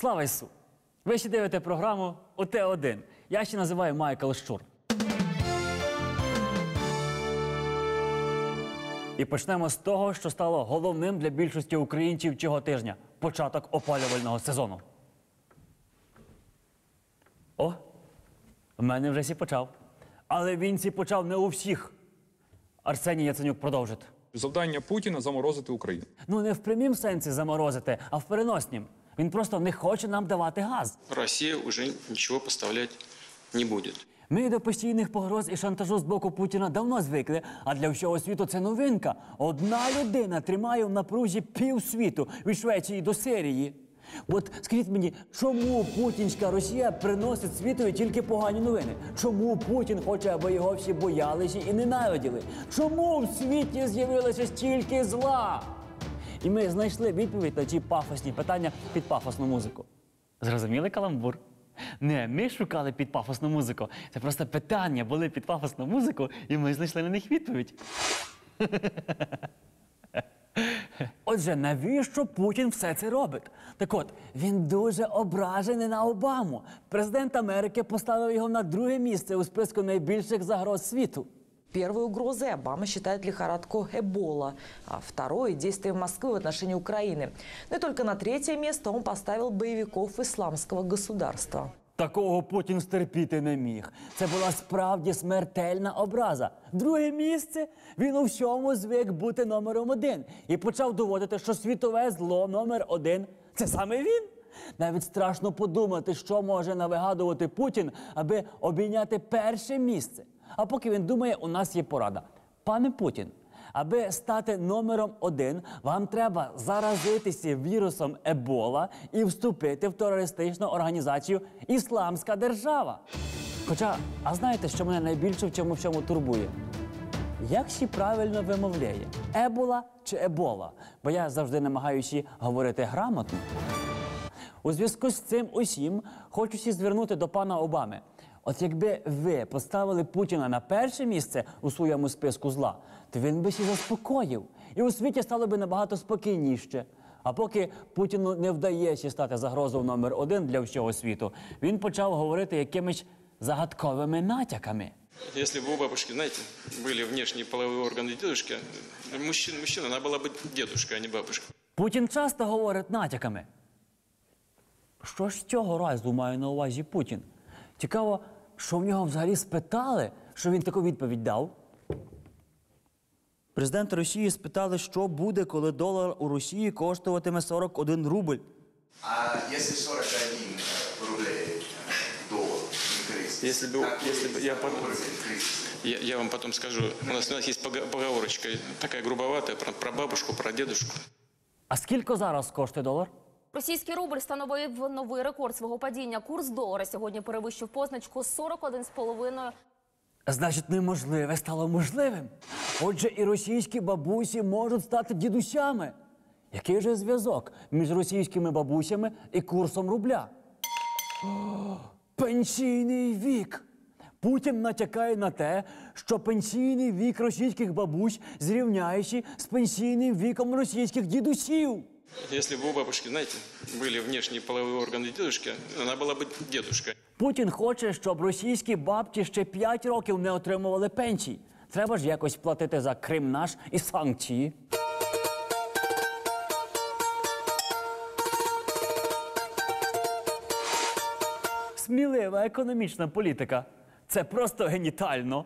Слава Ісу! Ви ще дивите програму ОТ1. Я ще називаю Майкл Щур. І почнемо з того, що стало головним для більшості українців цього тижня початок опалювального сезону. О, в мене вже сі почав. Але він сі почав не у всіх. Арсеній Яценюк продовжить. Завдання Путіна заморозити Україну. Ну не в прямім сенсі заморозити, а в переноснім. Він просто не хоче нам давати газ. Россия уже ничего поставлять не будет. Ми до постійних погроз і шантажу з боку Путіна давно звикли, а для всього світу це новинка. Одна людина тримає в напрузі півсвіту від Швеції до Сирії. От скажіть мені, чому путінська Росія приносить світові тільки погані новини? Чому Путін хоче, аби його всі боялися і ненавиділи? Чому в світі з'явилося стільки зла? І ми знайшли відповідь на ці пафосні питання під пафосну музику. Зрозуміли каламбур? Не, ми шукали під пафосну музику. Це просто питання були під пафосну музику, і ми знайшли на них відповідь. Отже, навіщо Путін все це робить? Так от, він дуже ображений на Обаму. Президент Америки поставив його на друге місце у списку найбільших загроз світу. Первой угрозой Обама считает лихорадку Эбола, а второй – действия Москвы в отношении Украины. Но и только на третье место он поставил боевиков исламского государства. Такого Путін стерпіти не міг. Це була справді смертельна образа. Друге місце він у всьому звик бути номером один і почав доводити, що світове зло номер один це саме він. Навіть страшно подумати, що може навигадувати Путін, аби обійняти перше місце. А поки він думає, у нас є порада. Пане Путін, аби стати номером один, вам треба заразитися вірусом Ебола і вступити в терористичну організацію Ісламська держава. Хоча, а знаєте, що мене найбільше в чому цьому всьому турбує? Як ще правильно вимовляє? Ебола чи ебола? Бо я завжди намагаюся говорити грамотно. У зв'язку з цим усім хочуся звернути до пана Обами. От якби ви поставили Путіна на перше місце у своєму списку зла, то він би сі заспокоїв, і у світі стало би набагато спокійніше. А поки Путіну не вдається стати загрозою номер один для всього світу, він почав говорити якимись загадковими натяками. Если бы у бабушки, знаете, были внешние половые органы дедушки, мужчина, мужчина, она была бы дедушка, а не бабушка. Путін часто говорить натяками. Що ж цього разу має на увазі Путін? Цікаво, що в нього взагалі спитали, що він таку відповідь дав. Президента Росії спитали, що буде, коли долар у Росії коштуватиме 41 рубль. А если 41 рублей э, доллар increase? Если бы- как если вы бы я образом под- increase? Я, я вам потом скажу, у нас, у нас есть пога- поговорочка, такая грубоватая, про, про бабушку, про дедушку. А скільки зараз коштує долар? Російський рубль становив новий рекорд свого падіння. Курс долара сьогодні перевищив позначку 41,5 Значить, неможливе стало можливим. Отже, і російські бабусі можуть стати дідусями. Який же зв'язок між російськими бабусями і курсом рубля? Пенсійний вік. Путін натякає на те, що пенсійний вік російських бабусь зрівняючи з пенсійним віком російських дідусів. Если бы у бабушки, знаете, были внешние половые органы дедушки, она была бы дедушка. Путін хоче, щоб російські бабці ще 5 років не отримували пенсій. Треба ж якось платити за Крим наш і санкції. Смілива економічна політика. Це просто генітально.